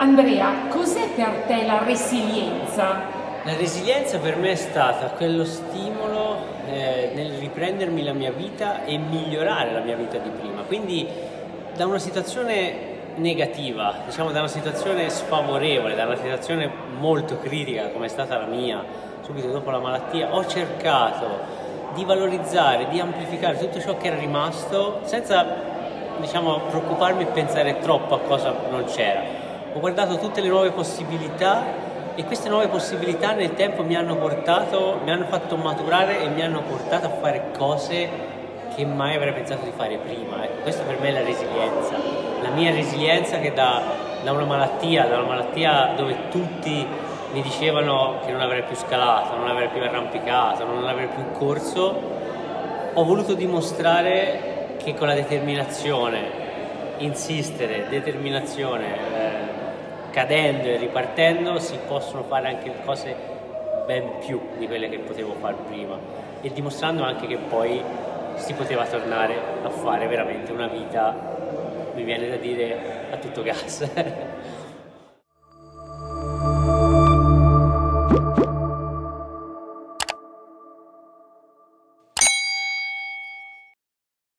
Andrea, cos'è per te la resilienza? La resilienza per me è stata quello stimolo eh, nel riprendermi la mia vita e migliorare la mia vita di prima. Quindi da una situazione negativa, diciamo da una situazione sfavorevole, da una situazione molto critica come è stata la mia, subito dopo la malattia, ho cercato di valorizzare, di amplificare tutto ciò che era rimasto senza diciamo, preoccuparmi e pensare troppo a cosa non c'era. Ho guardato tutte le nuove possibilità e queste nuove possibilità nel tempo mi hanno portato, mi hanno fatto maturare e mi hanno portato a fare cose che mai avrei pensato di fare prima. Ecco, questa per me è la resilienza, la mia resilienza che da, da una malattia, da una malattia dove tutti mi dicevano che non avrei più scalato, non avrei più arrampicato, non avrei più corso, ho voluto dimostrare che con la determinazione, insistere, determinazione, eh, cadendo e ripartendo si possono fare anche cose ben più di quelle che potevo fare prima e dimostrando anche che poi si poteva tornare a fare veramente una vita, mi viene da dire, a tutto gas.